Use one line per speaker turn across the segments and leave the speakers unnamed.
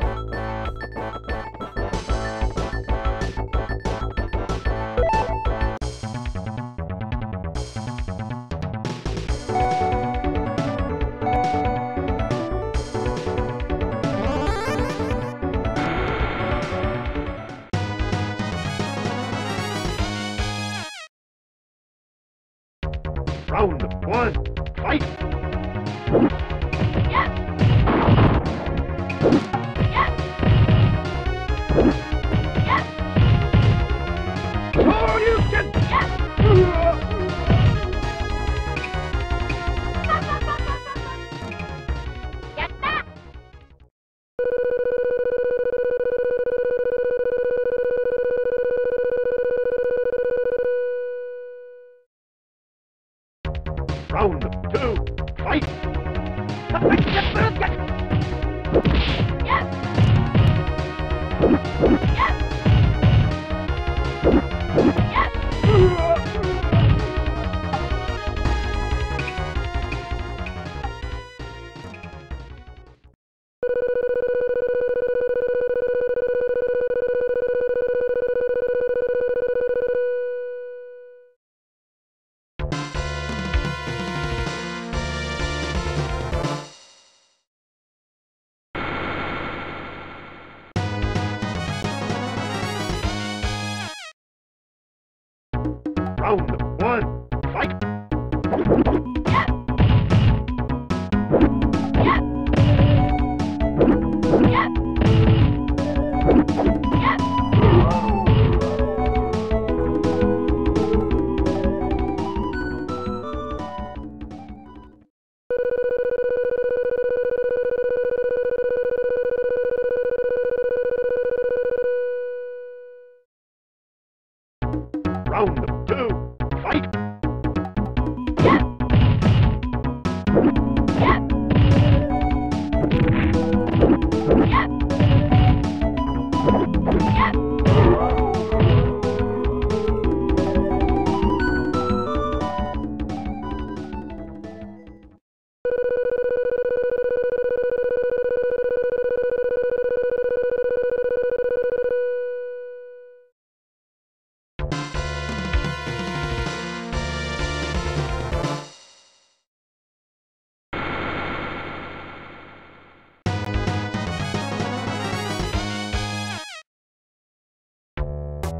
Round Round one, fight!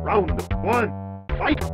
Round one, fight!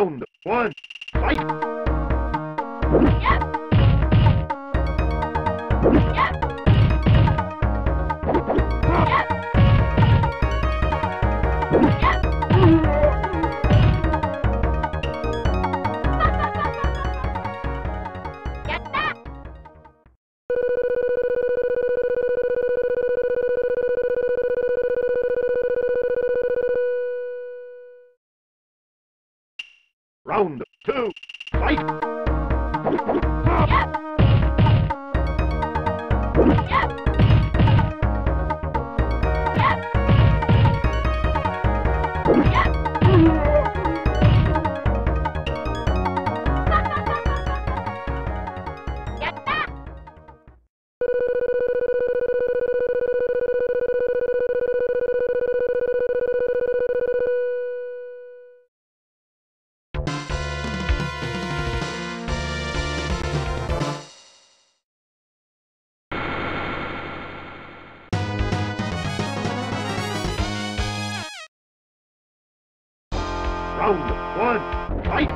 Round one, fight! Round one, fight!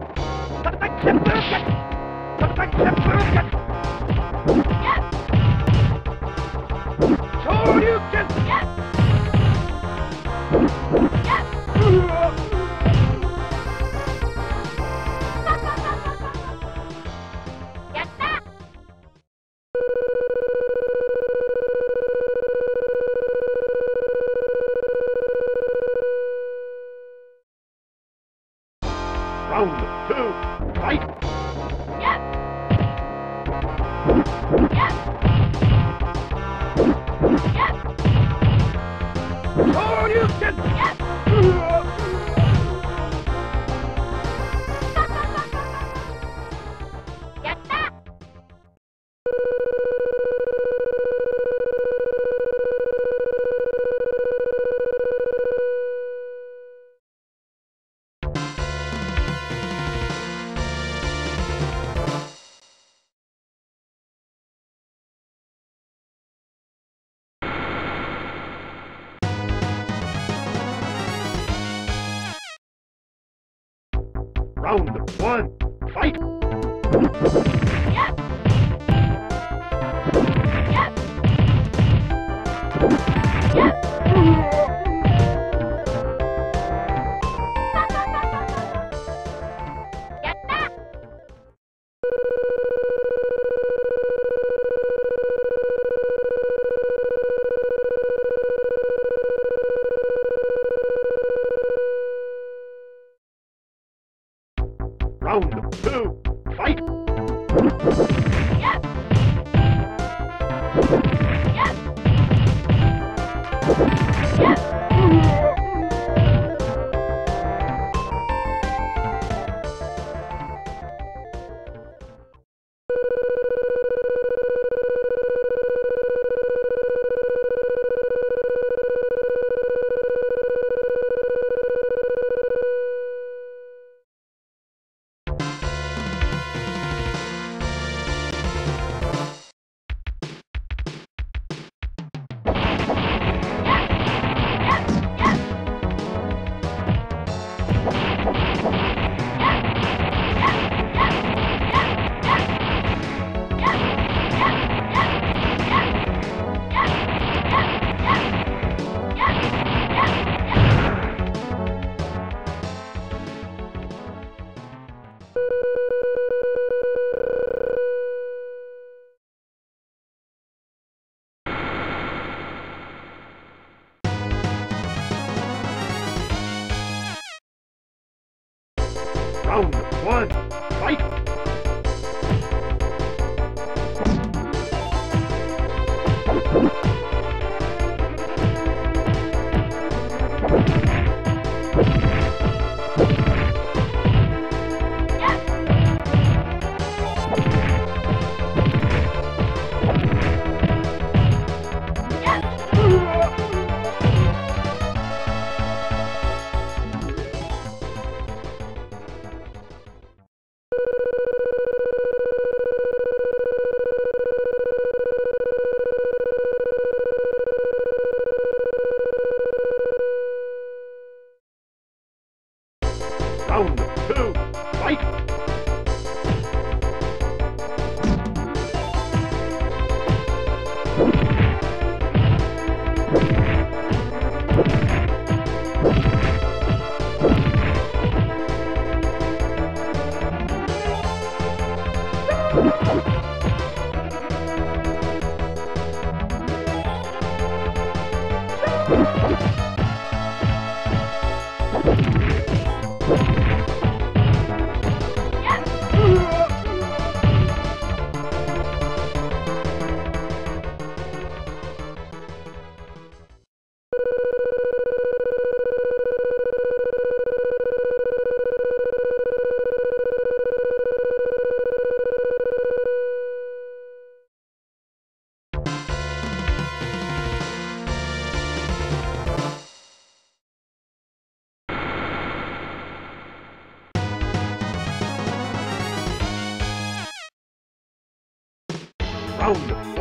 Shoryuken! Round Round one, fight! Round one, fight! you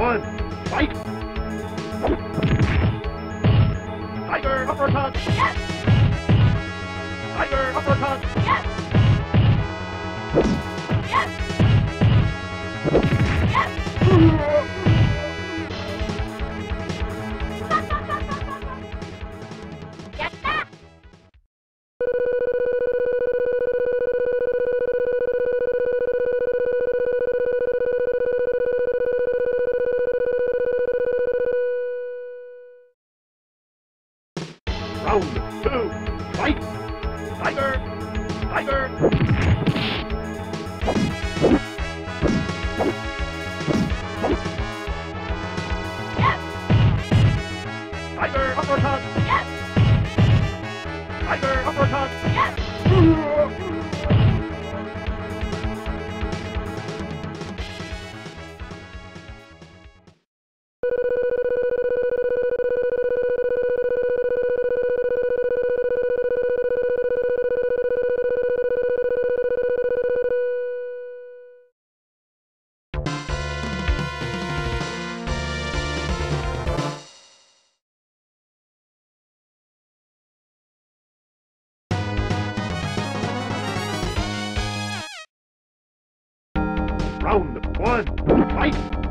one, fight! Tiger uppercut! Tiger uppercut! Round Uppercut! Tiger uppercut! Round fight!